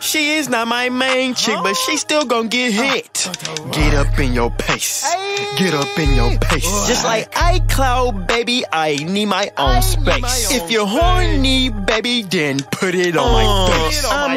She is not my main chick, but she still gonna get hit. Get up in your pace. Get up in your pace. Just like iCloud, baby, I need my own space. If you're horny, baby, then put it on my face.